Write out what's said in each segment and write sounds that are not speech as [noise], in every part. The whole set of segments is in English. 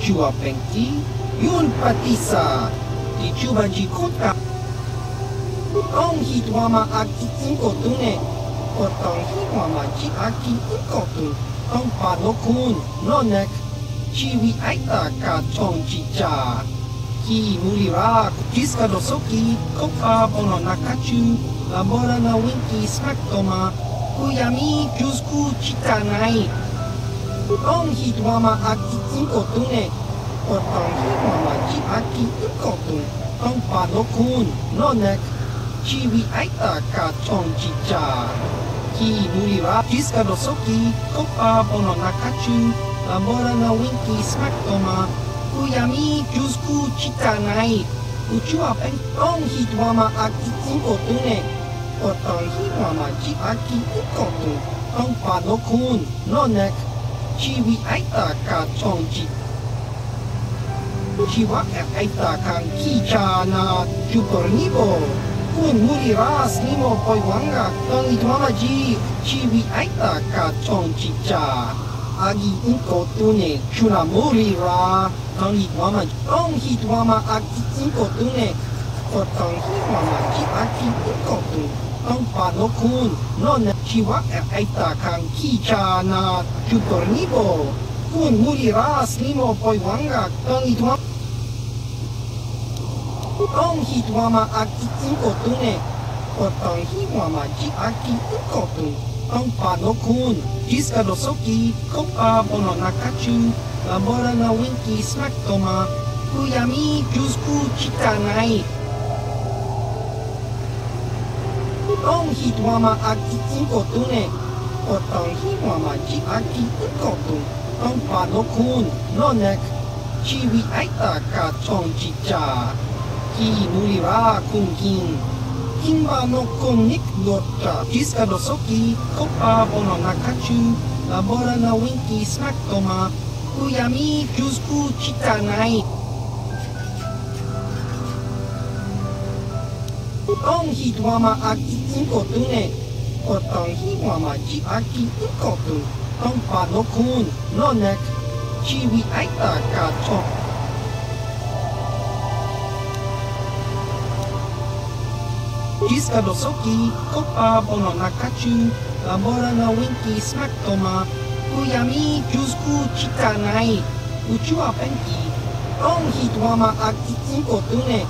chua pengti, yun patisa, ti chuba jikota. Ong hitwama aki inkotune, otong hitwama ji aki inkotun, tong padokun, nonek, chiwi aita ka tong chicha. Ki murira, kiska dosoki, koka bono nakachu, labora na winki smaktoma, kuyami chusku chitanai. Konhitwama aki inkotune. Konhitwama ki aki inkotun. Konpanokun. Nonek. Chiwi aita ka chonchicha. Ki nuriwa kiska dosoki. Kopa bono nakachu. Lambora na winki smaktoma. Kuyami chusku chitanai. Uchua pen konhitwama aki inkotune. Konhitwama ki aki inkotun. no nek. Kiwi ai ta ka chong chi Kiwa e ai ta kan ki cha na chupor nibo Kun muri ras nimo poi wanga Tong it mama ji Kiwi ai ta ka chong chi cha Agi inko tune chuna muri ra Tong it mama Tong hit mama agi inko tune Kotong hit mama ki aki inko tune ต้องปานกคูนนอนชีวะแอบไอตาคังขี้ชานาจุดตรนิโบกูนมูริราสนิโมปอยวังกักต้องอีทวต้องฮิตวามาอากิอินโกตุเนกดต้องฮิวามาจิอากิอินโกตุต้องปานกคูนจิสกาโดโซกิคบอาบอนนาคาชูลาโบรานาวินกิสมักโตมาคุยามิจูสกูชิตาไง ต้องหิดว่ามาอากิอิกตุเนกดต้องหิว่ามาจิอากิอิกตุต้องปานกคุณนอนเนกชีวิตไอตากาจองจิจากีมุริราคุงกินกินบานกคมนิกโดดจาจิสกาโดสกีคบปาบนนักชูラボラのウィンキースナックトマうやみジュスクチタナイ ông hi tua ma a ki in ko tu ne ko tong hi wa ma ji a ki in ko tu tong pa no kun no nek chi wi ai ta ka chok Jiska dosoki, kopa bononakachu, labora na winki smaktoma, kuyami jusku chikanai, uchu apenki, ong hitwama ak itin kotune,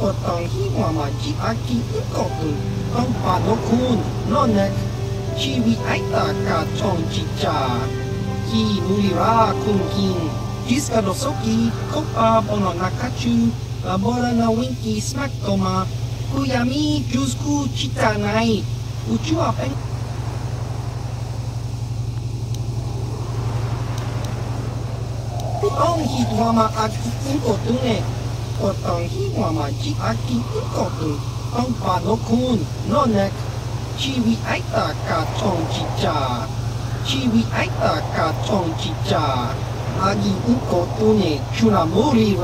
o tangi mama chi aki ikoku tong pa no kun no nek chi wi aita ka chong chi cha ki muri ra kun kin jiska no soki kopa bono nakachu la bola na winki smack toma kuyami jusku chita nai uchu apen Ông hít hoa mà ạc cũng cổ tướng này Kotahi mamachi aki utoku Tompa no kun nonek Chiwi aita ka chonchicha Chiwi aita ka chonchicha Agi uko tune churamuri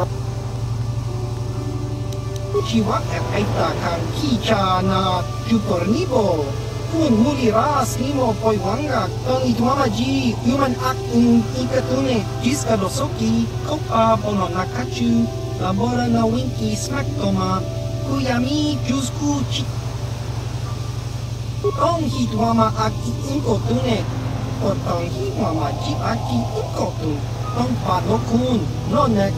Chiwa aita kan kicha na chukornibo Kun muri ras nimo poi wanga Tong itu mamaji Yuman ak un ikatune Jiska dosoki Kopa bono nakachu Labora na Winki Smaktoma, Kuyami Jusku Chi. Tong Hi Aki Inko Tune, Kotong Hi Tuama Ji Aki Inko Tune, Tong Pa No Kun, No Nek,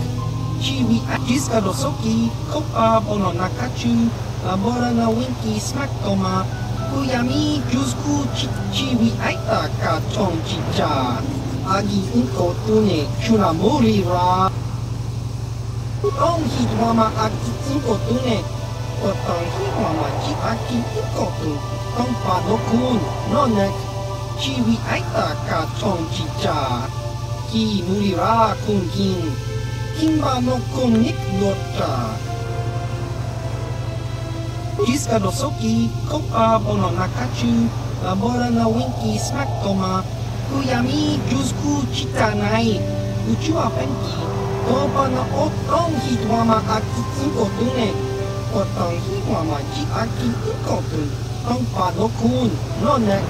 Chiwi Jiska Dosoki, Kopa Bono Nakachu, Labora na Winki Smaktoma, Kuyami Jusku Chi Chiwi Aita Ka Chong Chi Cha. Agi Inko Tune, 恭喜我们阿吉中国队呢！我当喜我们去阿吉中国队，当巴诺库诺呢？ชีวิตไอ้ตากาทองจิจากีมุริราคุงกินกินบานกคุงนิกนวดจา Kiska dosoki kopa bono nakachu labora na winki smaktoma kuyami jusku chitanai uchu apenki Kopana otong hitwama akitin kotune. Otong hitwama ki akitin kotun. Tong panokun, nonek.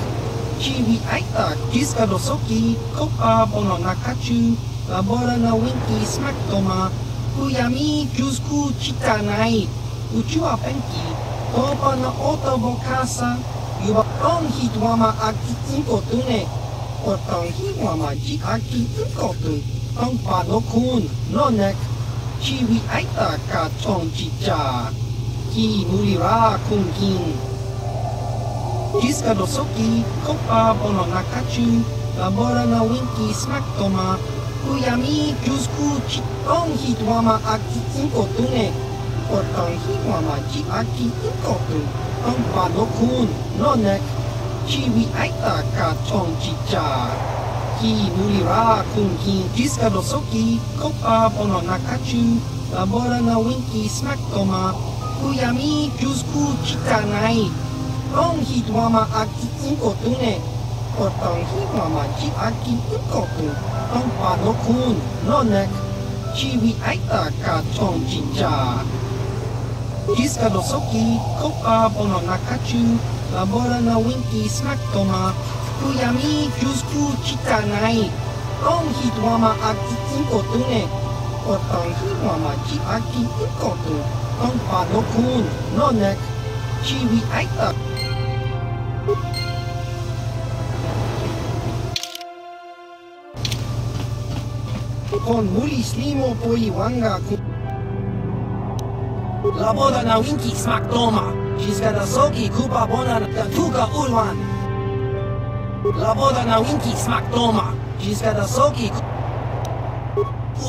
Chibi aita kiska dosoki, kopa bono nakachu. Labora na winki smaktoma. Kuyami jusku chitanai. Uchua penki. Kopana otobo kasa. Yuba tong hitwama akitin kotune. Otong hitwama ki akitin kotun. ต้องปานกคุนนอนเนกชีวิตไอตากาจองจิจากีมุริราคุงกินจิสกาโดสกีคบปาบอลนักกัจูลาบอรานาวินกีสมักตมาคุยามีจูสกูจิต้องฮิตวามาอากิอินโกตุเนกดตองฮิวามาจิอากิอินโกตุต้องปานกคุนนอนเนกชีวิตไอตากาจองจิจา Ki mulira kun kin jiska dosoki, kopa bono nakachu, labora na winki smaktoma, kuyami jusku chitanai, tong hitwama aki inko tune, o tong hitwama ji aki inko tu, tong pano kun, nonek, chiwi aita ka tong chicha. Jiska dosoki, kopa bono nakachu, labora na winki smaktoma, kuyami jusku chitanai, tong hitwama aki inko tune, o tong hitwama ji aki inko tu, tong pano kun, nonek, chiwi aita. Con mulis limo po iwanga ku... Laboda na winki smaktoma, jiska da soki kupa bona da tuka ulwan. Laboda na winki smaktoma, jiska da soki ku...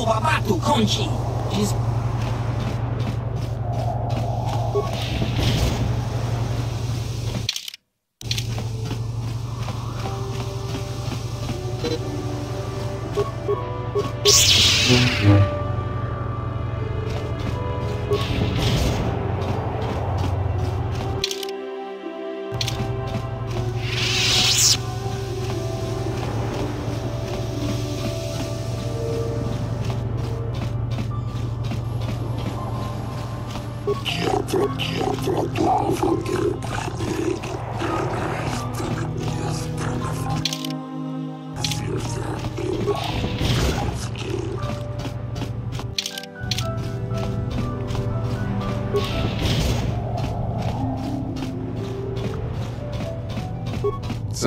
Uba batu konchi, jis...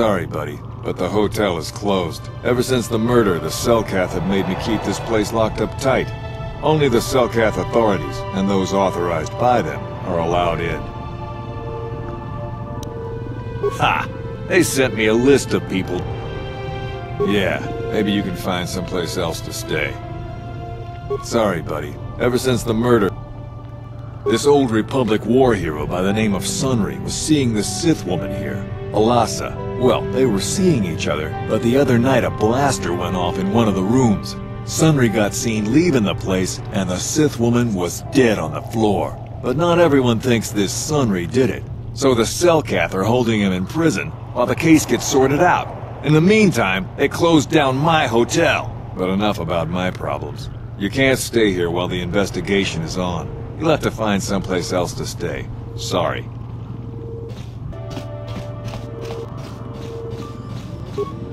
Sorry, buddy, but the hotel is closed. Ever since the murder, the Selkath have made me keep this place locked up tight. Only the Selkath authorities, and those authorized by them, are allowed in. Ha! They sent me a list of people. Yeah, maybe you can find someplace else to stay. Sorry, buddy. Ever since the murder... This old Republic war hero by the name of Sunry was seeing the Sith woman here, Elassa. Well, they were seeing each other, but the other night a blaster went off in one of the rooms. Sunry got seen leaving the place, and the Sith woman was dead on the floor. But not everyone thinks this Sunry did it. So the Selkath are holding him in prison, while the case gets sorted out. In the meantime, they closed down my hotel. But enough about my problems. You can't stay here while the investigation is on. You'll have to find someplace else to stay. Sorry.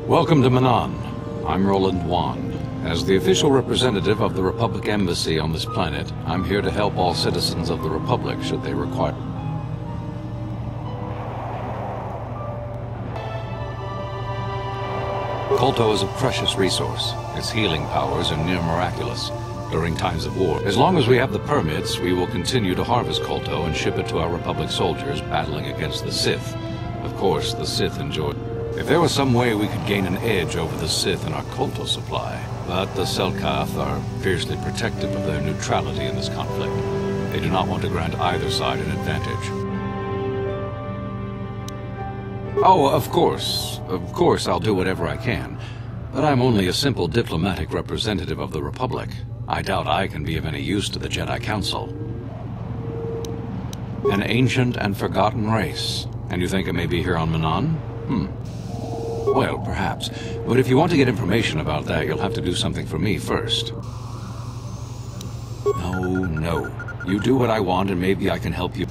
Welcome to Manaan. I'm Roland Wann. As the official representative of the Republic Embassy on this planet, I'm here to help all citizens of the Republic should they require. Kolto is a precious resource. Its healing powers are near miraculous during times of war. As long as we have the permits, we will continue to harvest Kolto and ship it to our Republic soldiers battling against the Sith. Of course, the Sith enjoy... If there was some way we could gain an edge over the Sith in our Kolto supply, but the Selkath are fiercely protective of their neutrality in this conflict. They do not want to grant either side an advantage. Oh, of course. Of course I'll do whatever I can. But I'm only a simple diplomatic representative of the Republic. I doubt I can be of any use to the Jedi Council. An ancient and forgotten race. And you think it may be here on Manaan? Hmm. Well, perhaps. But if you want to get information about that, you'll have to do something for me first. No, no. You do what I want and maybe I can help you.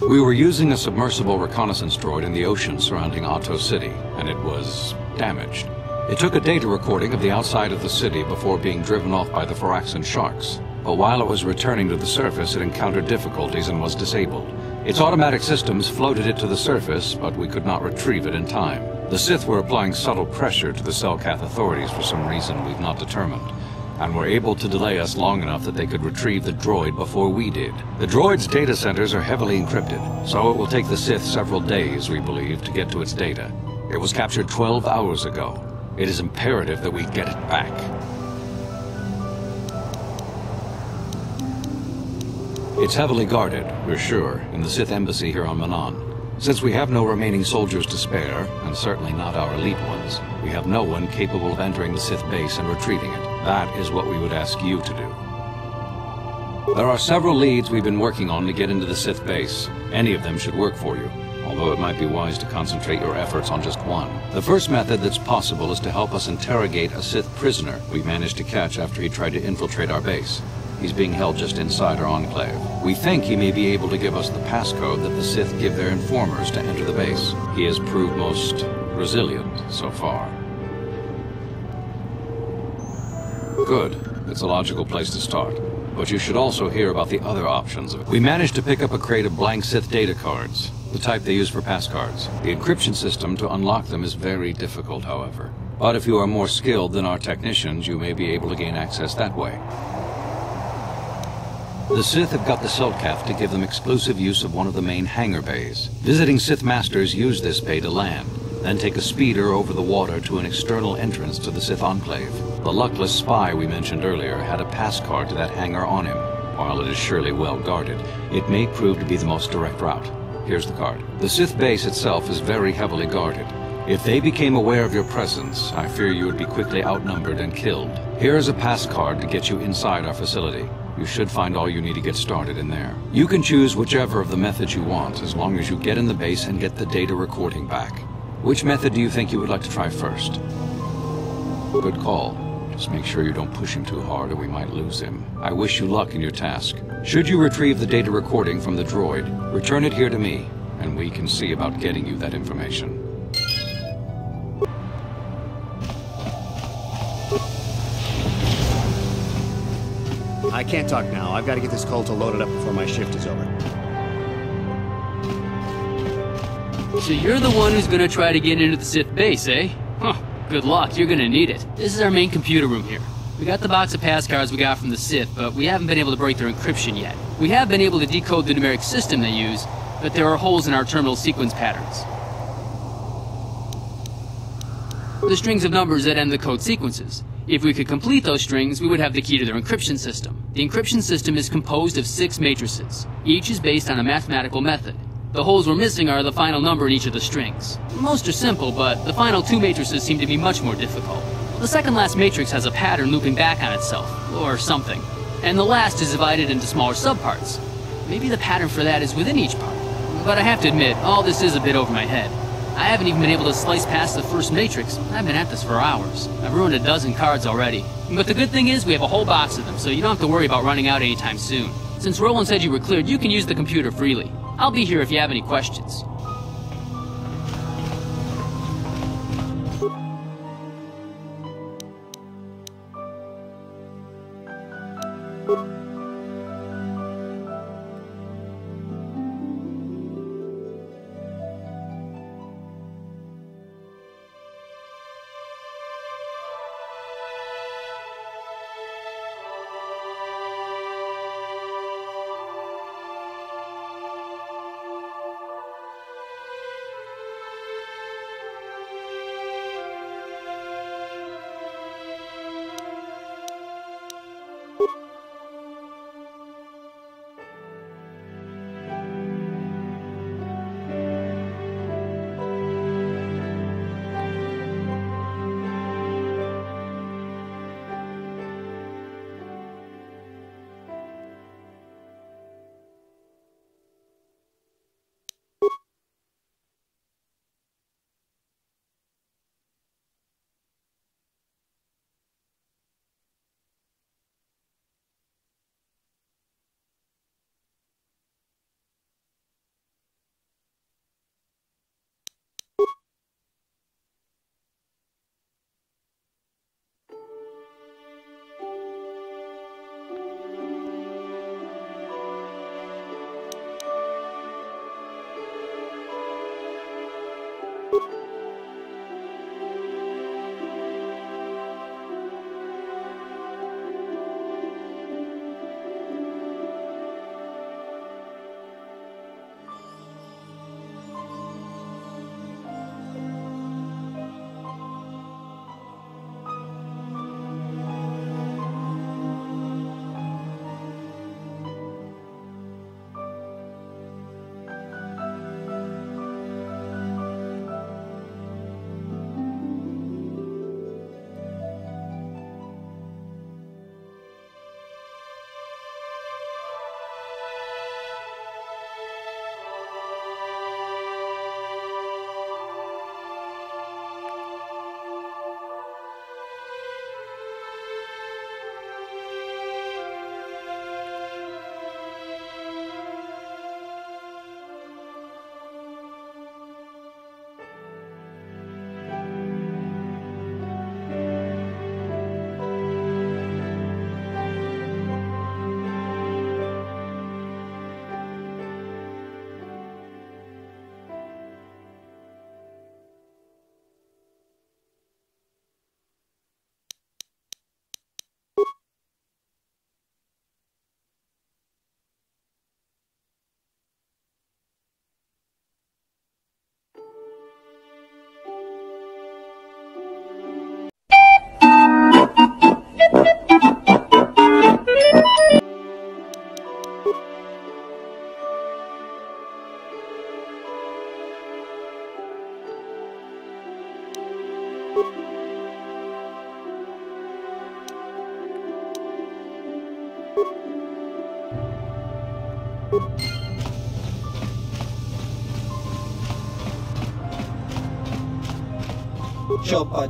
We were using a submersible reconnaissance droid in the ocean surrounding Ahto City, and it was damaged. It took a data recording of the outside of the city before being driven off by the Firaxan sharks. But while it was returning to the surface, it encountered difficulties and was disabled. Its automatic systems floated it to the surface, but we could not retrieve it in time. The Sith were applying subtle pressure to the Selkath authorities for some reason we've not determined, and were able to delay us long enough that they could retrieve the droid before we did. The droid's data centers are heavily encrypted, so it will take the Sith several days, we believe, to get to its data. It was captured 12 hours ago. It is imperative that we get it back. It's heavily guarded, we're sure, in the Sith embassy here on Manaan. Since we have no remaining soldiers to spare, and certainly not our elite ones, we have no one capable of entering the Sith base and retrieving it. That is what we would ask you to do. There are several leads we've been working on to get into the Sith base. Any of them should work for you, although it might be wise to concentrate your efforts on just one. The first method that's possible is to help us interrogate a Sith prisoner we managed to catch after he tried to infiltrate our base. He's being held just inside our enclave. We think he may be able to give us the passcode that the Sith give their informers to enter the base. He has proved most resilient so far. Good. It's a logical place to start. But you should also hear about the other options. We managed to pick up a crate of blank Sith data cards, the type they use for passcards. The encryption system to unlock them is very difficult, however. But if you are more skilled than our technicians, you may be able to gain access that way. The Sith have got the Selkath to give them exclusive use of one of the main hangar bays. Visiting Sith Masters use this bay to land, then take a speeder over the water to an external entrance to the Sith Enclave. The luckless spy we mentioned earlier had a pass card to that hangar on him. While it is surely well guarded, it may prove to be the most direct route. Here's the card. The Sith base itself is very heavily guarded. If they became aware of your presence, I fear you would be quickly outnumbered and killed. Here is a pass card to get you inside our facility. You should find all you need to get started in there. You can choose whichever of the methods you want, as long as you get in the base and get the data recording back. Which method do you think you would like to try first? Good call. Just make sure you don't push him too hard or we might lose him. I wish you luck in your task. Should you retrieve the data recording from the droid, return it here to me, and we can see about getting you that information. I can't talk now. I've got to get this kolto load it up before my shift is over. So you're the one who's gonna try to get into the Sith base, eh? Huh, good luck, you're gonna need it. This is our main computer room here. We got the box of passcards we got from the Sith, but we haven't been able to break their encryption yet. We have been able to decode the numeric system they use, but there are holes in our terminal sequence patterns. The strings of numbers that end the code sequences. If we could complete those strings, we would have the key to their encryption system. The encryption system is composed of six matrices. Each is based on a mathematical method. The holes we're missing are the final number in each of the strings. Most are simple, but the final two matrices seem to be much more difficult. The second last matrix has a pattern looping back on itself, or something. And the last is divided into smaller subparts. Maybe the pattern for that is within each part. But I have to admit, all this is a bit over my head. I haven't even been able to slice past the first matrix. I've been at this for hours. I've ruined a dozen cards already. But the good thing is we have a whole box of them, so you don't have to worry about running out anytime soon. Since Roland said you were cleared, you can use the computer freely. I'll be here if you have any questions.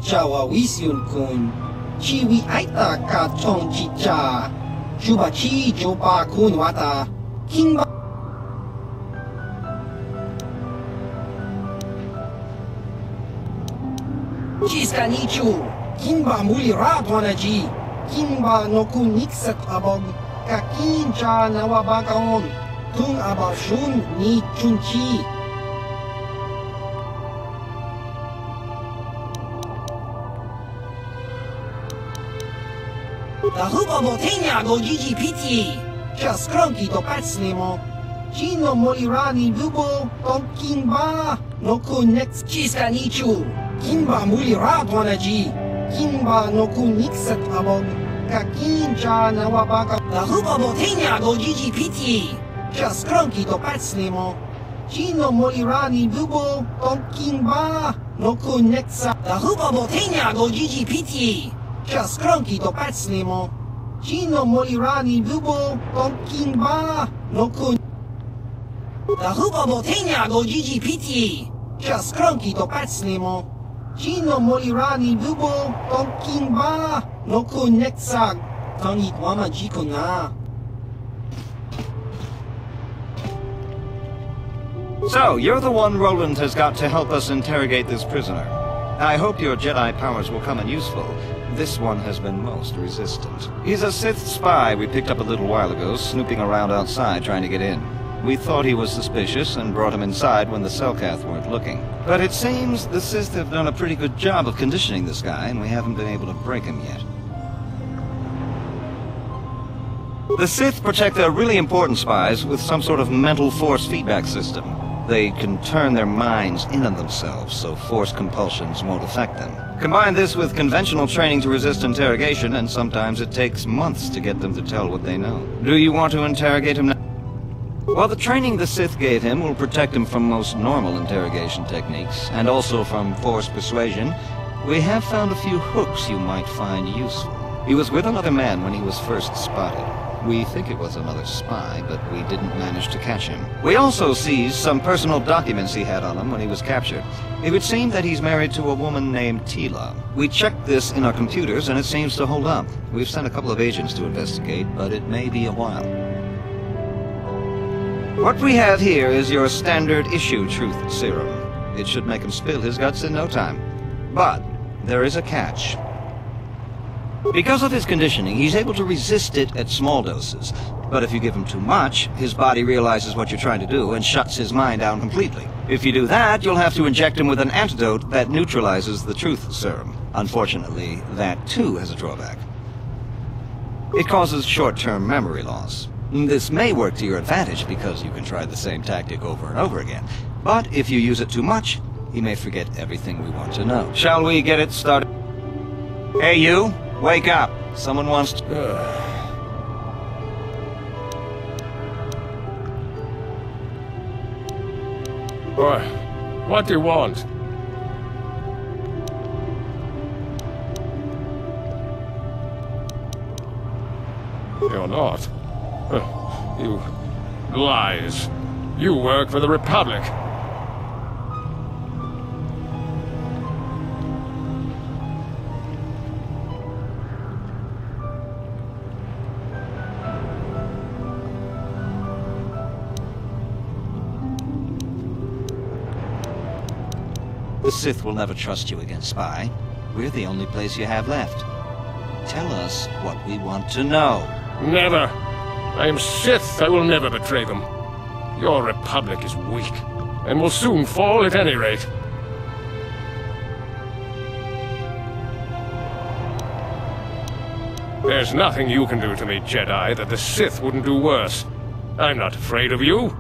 Chawawisyun kun. Chiwi aita ka chong chicha. Shuba chi chopa kun wata. Kimba. Chiska nichu. Kimba muli ratwana ji. Kimba no kun niksat abog. Kakincha nawabakaon. Tung abashun ni chunchi. Huba motenia go gigi piti. Cia skronki do pacnemo. Chino molirani bubo ton kimba. No kun nex chiska nichu. Kimba muli ratwana ji. Kimba no kun nixat abog. Kakincha nawabaka. Da huba motenia go gigi piti. Cia skronki do pacnemo. Chino molirani bubo ton kimba. No kun nexa. Da huba motenia go gigi piti. Cia skronki do pacnemo. Chino molirani bubo motenia go gigi piti. Pacnemo. Chino molirani bubo wama jiko na. So, you're the one Roland has got to help us interrogate this prisoner. I hope your Jedi powers will come in useful. This one has been most resistant. He's a Sith spy we picked up a little while ago, snooping around outside trying to get in. We thought he was suspicious and brought him inside when the Selkath weren't looking. But it seems the Sith have done a pretty good job of conditioning this guy, and we haven't been able to break him yet. The Sith protect their really important spies with some sort of mental force feedback system. They can turn their minds in on themselves, so force compulsions won't affect them. Combine this with conventional training to resist interrogation, and sometimes it takes months to get them to tell what they know. Do you want to interrogate him now? Well, the training the Sith gave him will protect him from most normal interrogation techniques, and also from force persuasion. We have found a few hooks you might find useful. He was with another man when he was first spotted. We think it was another spy, but we didn't manage to catch him. We also seized some personal documents he had on him when he was captured. It would seem that he's married to a woman named Tila. We checked this in our computers, and it seems to hold up. We've sent a couple of agents to investigate, but it may be a while. What we have here is your standard issue truth serum. It should make him spill his guts in no time. But there is a catch. Because of his conditioning, he's able to resist it at small doses. But if you give him too much, his body realizes what you're trying to do and shuts his mind down completely. If you do that, you'll have to inject him with an antidote that neutralizes the truth serum. Unfortunately, that too has a drawback. It causes short-term memory loss. This may work to your advantage because you can try the same tactic over and over again. But if you use it too much, he may forget everything we want to know. Shall we get it started? Hey, you! Wake up! Someone wants to... [sighs] Boy, what do you want? You're not. [laughs] You lies. You work for the Republic. Sith will never trust you again, Spy. We're the only place you have left. Tell us what we want to know. Never. I am Sith. I will never betray them. Your Republic is weak, and will soon fall at any rate. There's nothing you can do to me, Jedi, that the Sith wouldn't do worse. I'm not afraid of you.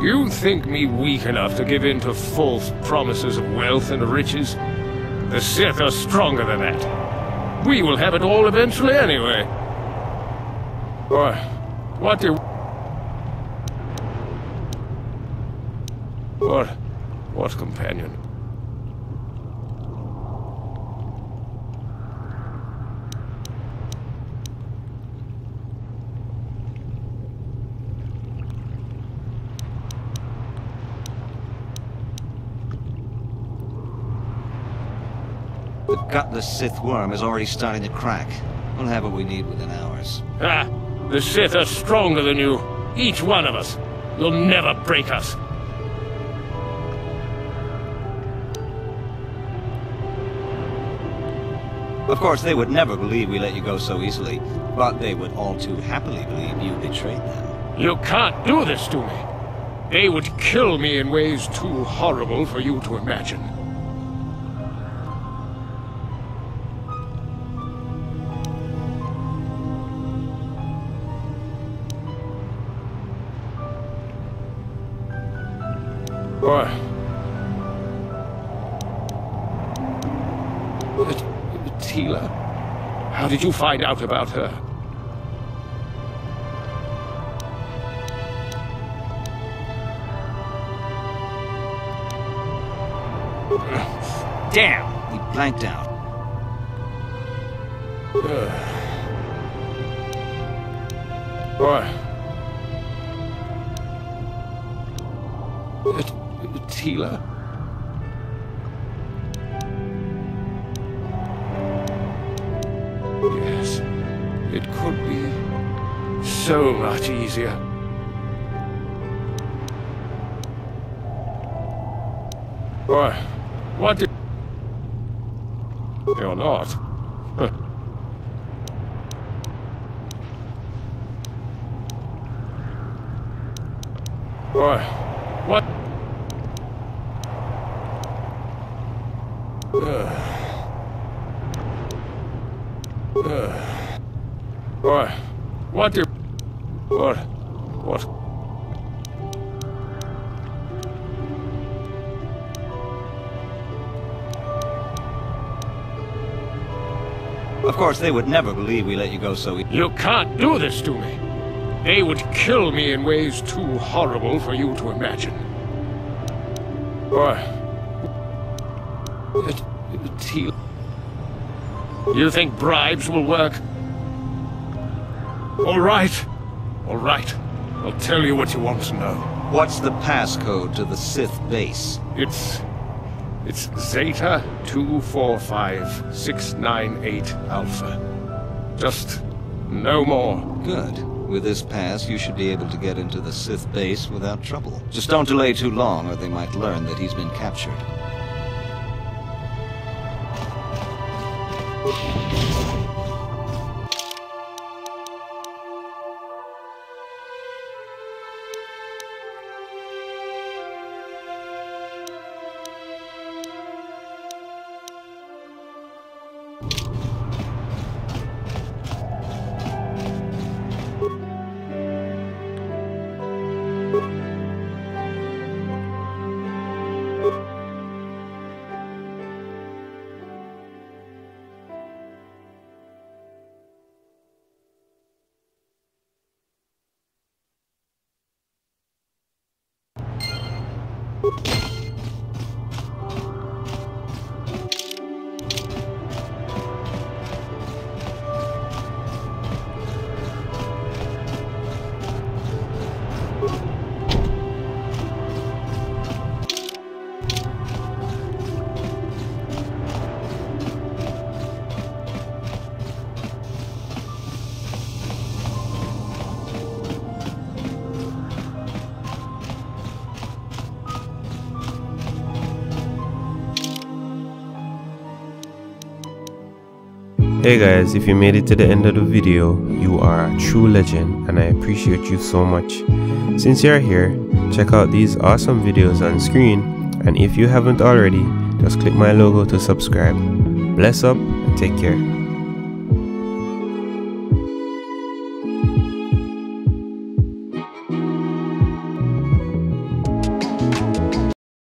You think me weak enough to give in to false promises of wealth and riches? The Sith are stronger than that. We will have it all eventually anyway. Or, what do. What? What companion? Gutless Sith worm is already starting to crack. We'll have what we need within hours. Ah, the Sith are stronger than you. Each one of us. You'll never break us. Of course, they would never believe we let you go so easily, but they would all too happily believe you betrayed them. You can't do this to me. They would kill me in ways too horrible for you to imagine. Find out about her? Damn! He blanked out. [sighs] What? Tila? It could be so much easier. What? What did... You're not. [laughs] What? Of course, they would never believe we let you go so easily. You can't do this to me. They would kill me in ways too horrible for you to imagine. Tila. You think bribes will work? All right. All right. I'll tell you what you want to know. What's the passcode to the Sith base? It's... It's Zeta 245698 Alpha. Just no more. Good. With this pass, you should be able to get into the Sith base without trouble. Just don't delay too long, or they might learn that he's been captured. Hey guys, if you made it to the end of the video, you are a true legend and I appreciate you so much. Since you're here, check out these awesome videos on screen and if you haven't already, just click my logo to subscribe. Bless up and take care.